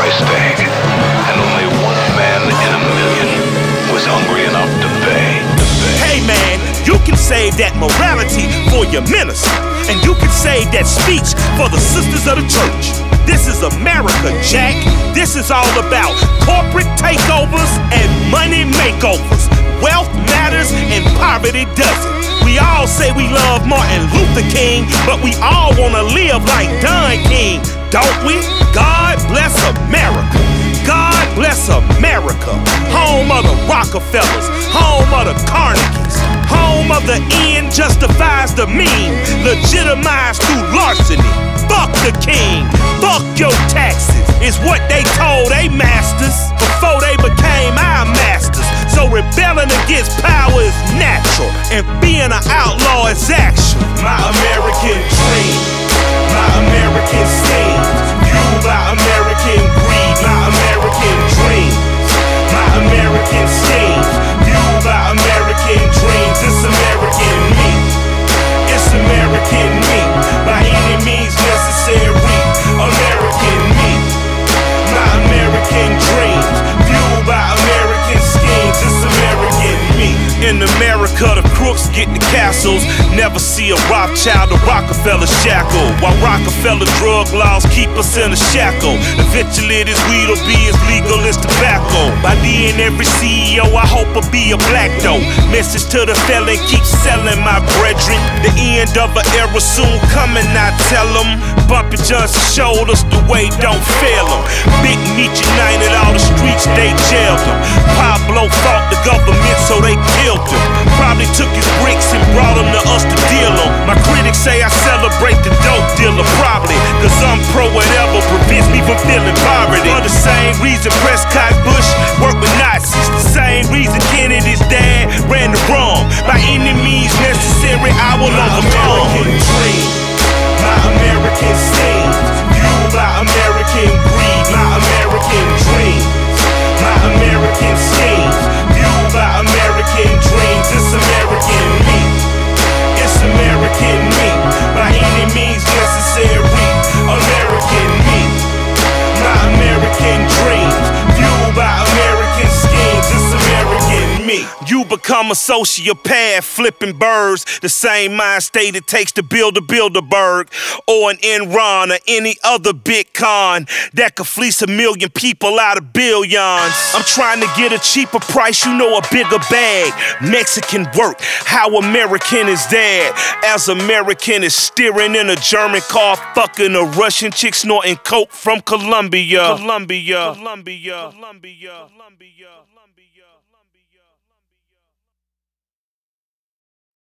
price tag, and only one man in a million was hungry enough to pay. Hey man, you can save that morality for your minister, and you can save that speech for the sisters of the church. This is America, Jack. This is all about corporate takeovers and money makeovers. Wealth matters and poverty doesn't. We all say we love Martin Luther King, but we all wanna live like Don King don't we? God bless America. God bless America. Home of the Rockefellers, home of the Carnegies, home of the end justifies the mean, legitimized through larceny. Fuck the king, fuck your taxes, is what they told they masters before they became our masters. So rebelling against power is natural, and being an outlaw is action. My American in America, the crooks get the castles. Never see a Rothschild or Rockefeller shackle. While Rockefeller drug laws keep us in a shackle. Eventually, this weed will be as legal as tobacco. By then, every CEO I hope will be a black though. Message to the felon, keep selling my brethren. The end of an era soon coming, I tell them. just showed us the way don't fail them. Big Meech 9 bitch, they jailed him. Pablo fought the government, so they killed him. Probably took his bricks and brought them to us to deal on. My critics say I celebrate the dope dealer, probably. Cause I'm pro whatever prevents me from feeling poverty. For the same reason Prescott Bush worked with Nazis. The same reason Kennedy's dad ran the wrong. By any means necessary, I will overcome. Become a sociopath, flipping birds. The same mind state it takes to build a Bilderberg or an Enron or any other Bitcoin that could fleece a million people out of billions. I'm trying to get a cheaper price, you know, a bigger bag. Mexican work, how American is that? As American is steering in a German car, fucking a Russian chick snorting coke from Colombia. Colombia. Colombia. Colombia. Colombia. Colombia. Colombia.